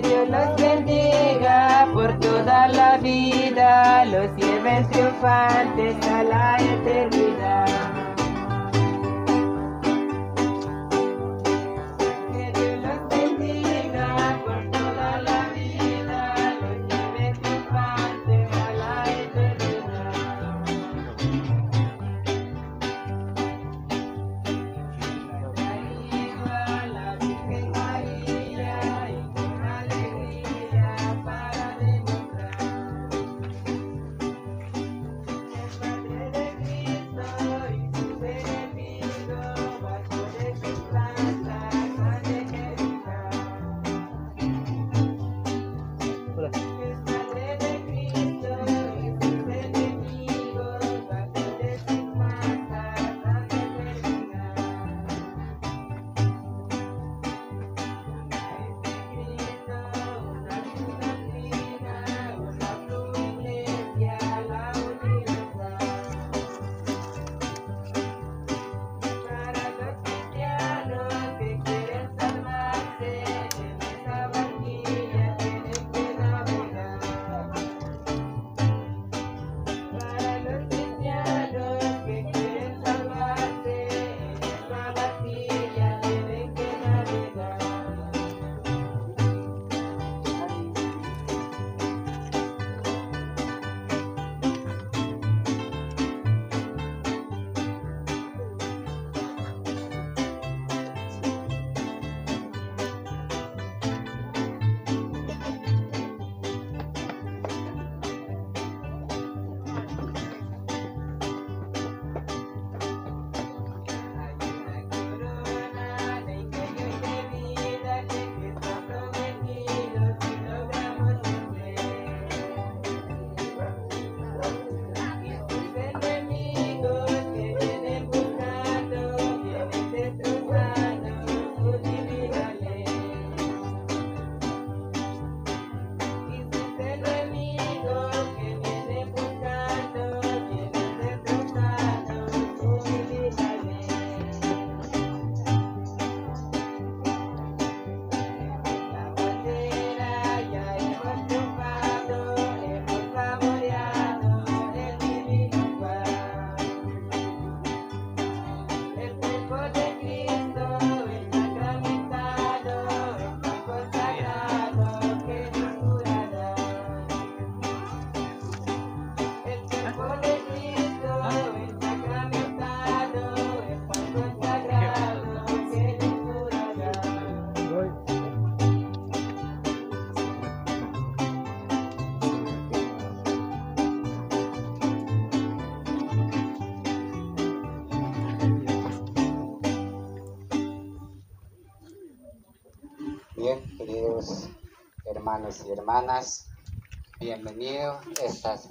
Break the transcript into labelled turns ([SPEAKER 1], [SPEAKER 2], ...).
[SPEAKER 1] Dios los bendiga por toda la vida, los lleven triunfantes a la eternidad.
[SPEAKER 2] Bien, queridos hermanos y hermanas, bienvenidos. Estas